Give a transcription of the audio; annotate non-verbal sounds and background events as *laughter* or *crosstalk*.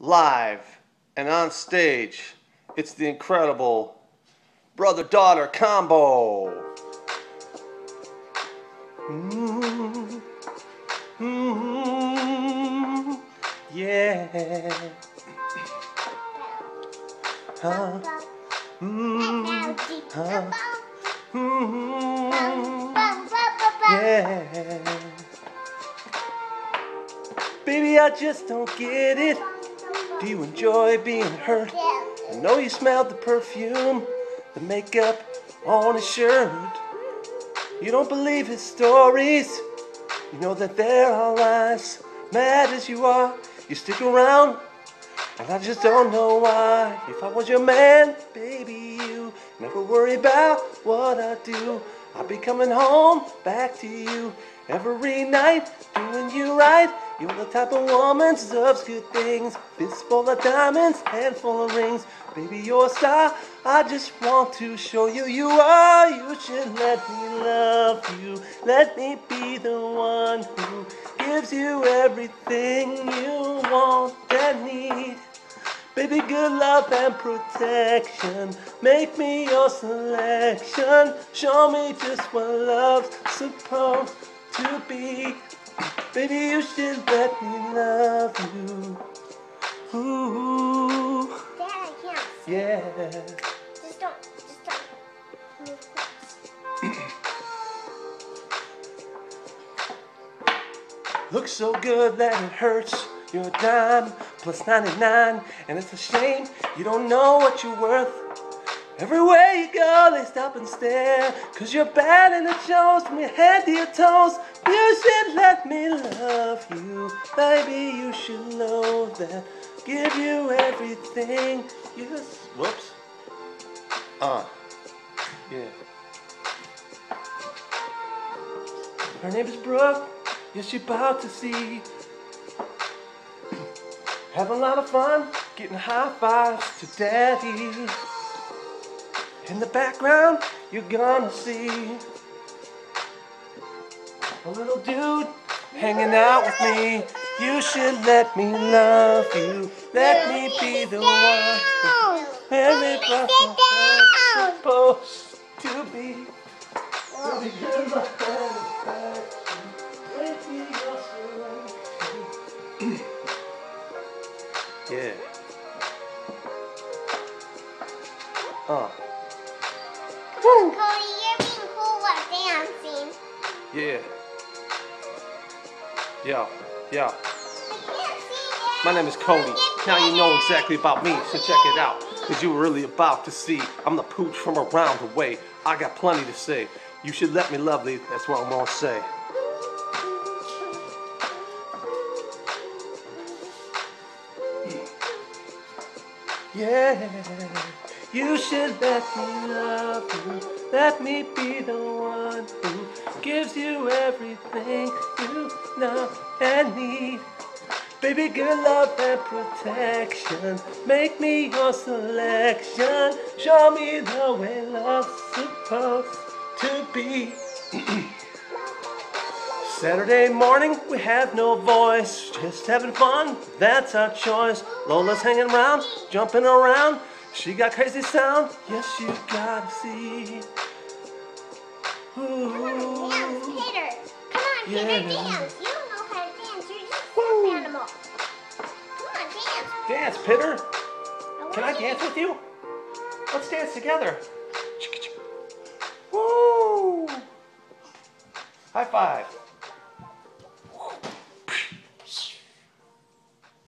live and on stage. It's the incredible brother daughter combo. Mm -hmm. Yeah. Huh. Mm huh. Mm Yeah. Baby, I just don't get it. Do you enjoy being hurt? I know you smelled the perfume, the makeup on his shirt. You don't believe his stories. You know that they're all lies. Mad as you are, you stick around. And I just don't know why. If I was your man, baby, you never worry about what I do. I'll be coming home back to you every night, doing you right. You're the type of woman deserves good things. Fistful of diamonds, handful of rings. Baby, you're a star. I just want to show you you are. You should let me love you. Let me be the one who gives you everything you want and need. Baby, good love and protection. Make me your selection. Show me just what love's supposed to be. Baby, you should let me love you. Ooh. Dad, I can't. Yeah. Just don't, just don't Looks so good that it hurts. You're a dime plus 99, and it's a shame you don't know what you're worth. Everywhere you go, they stop and stare. Cause you're bad and it shows from your head to your toes. You should let me love you. Baby, you should know that. Give you everything. Yes. Whoops. Uh. Yeah. Her name is Brooke. Yes, you're about to see. Have a lot of fun getting high fives to daddy. In the background, you're gonna see a little dude hanging out with me. You should let me love you. Let me be the one. Everybody's supposed to be. Really *clears throat* good uh. Cody, you're being cool while dancing. Yeah. Yeah. Yeah. I can't see My name is Cody. Now you know exactly about me, so check it out. Cause you were really about to see. I'm the pooch from around the way. I got plenty to say. You should let me lovely, that's what I'm gonna say. Yeah, you should let me love you. Let me be the one who gives you everything you know and need. Baby, good love and protection. Make me your selection. Show me the way love's supposed to be. *clears throat* Saturday morning, we have no voice, just having fun, that's our choice. Lola's hanging around, jumping around, she got crazy sound, yes, you gotta see. Ooh. Come on, dance, Peter. Come on, Peter, Yeah. dance. You don't know how to dance. You're just a stuffed animal. Come on, dance. Dance, Pitter. I Can I dance with you? Let's dance together. Woo! High five.